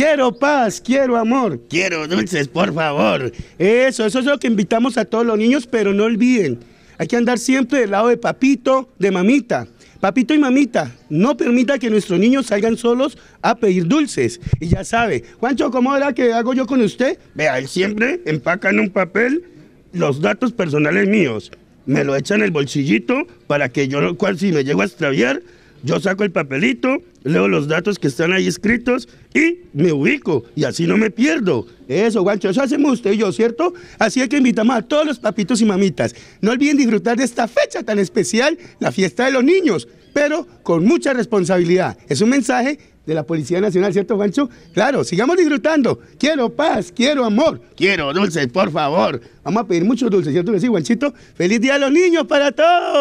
Quiero paz, quiero amor, quiero dulces, por favor. Eso, eso es lo que invitamos a todos los niños, pero no olviden, hay que andar siempre del lado de papito, de mamita. Papito y mamita, no permita que nuestros niños salgan solos a pedir dulces. Y ya sabe, Juancho, ¿cómo era que hago yo con usted? Vea, él siempre empaca en un papel los datos personales míos. Me lo echa en el bolsillito para que yo, cual si me llego a extraviar, yo saco el papelito, leo los datos que están ahí escritos y me ubico y así no me pierdo. Eso, guancho, eso hacemos usted y yo, ¿cierto? Así es que invitamos a todos los papitos y mamitas. No olviden disfrutar de esta fecha tan especial, la fiesta de los niños, pero con mucha responsabilidad. Es un mensaje de la Policía Nacional, ¿cierto, Juancho? Claro, sigamos disfrutando. Quiero paz, quiero amor, quiero dulces, por favor. Vamos a pedir muchos dulces, ¿cierto que sí, Juanchito? ¡Feliz Día a los Niños para todos!